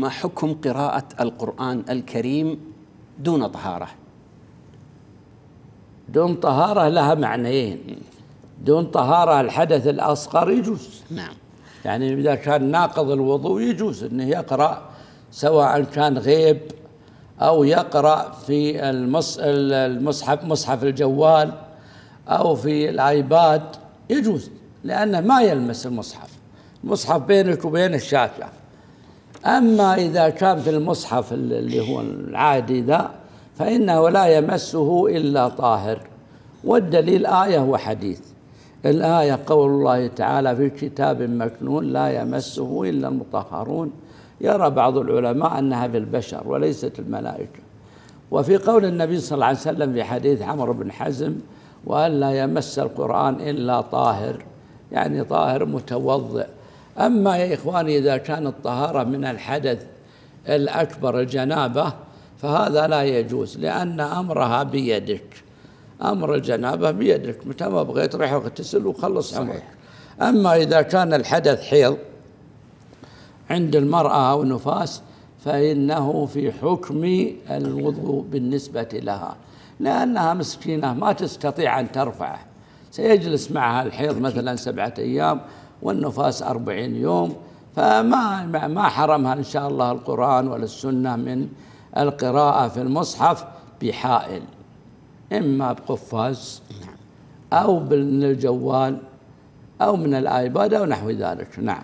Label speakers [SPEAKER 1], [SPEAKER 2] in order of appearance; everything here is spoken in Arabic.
[SPEAKER 1] ما حكم قراءة القرآن الكريم دون طهارة؟
[SPEAKER 2] دون طهارة لها معنيين. دون طهارة الحدث الأصغر يجوز.
[SPEAKER 1] نعم.
[SPEAKER 2] يعني إذا كان ناقض الوضوء يجوز أنه يقرأ سواء كان غيب أو يقرأ في المصحف مصحف الجوال أو في الآيباد يجوز لأنه ما يلمس المصحف. المصحف بينك وبين الشاشة. أما إذا كان في المصحف اللي هو العادي ذا فإنه لا يمسه إلا طاهر. والدليل آية وحديث. الآية قول الله تعالى في كتاب مكنون لا يمسه إلا المطهرون. يرى بعض العلماء أنها في البشر وليست الملائكة. وفي قول النبي صلى الله عليه وسلم في حديث عمرو بن حزم وأن لا يمس القرآن إلا طاهر. يعني طاهر متوضئ. أما يا إخواني إذا كانت الطهارة من الحدث الأكبر الجنابة فهذا لا يجوز لأن أمرها بيدك. أمر الجنابة بيدك متى ما بغيت روح اغتسل وخلص عمرك أما إذا كان الحدث حيض عند المرأة أو نفاس فإنه في حكم الوضوء بالنسبة لها لأنها مسكينة ما تستطيع أن ترفعه. سيجلس معها الحيض مثلا سبعة أيام والنفاس أربعين يوم فما ما حرمها إن شاء الله القرآن ولا السنة من القراءة في المصحف بحائل إما بقفاز أو من الجوال أو من الآيباد أو نحو ذلك. نعم.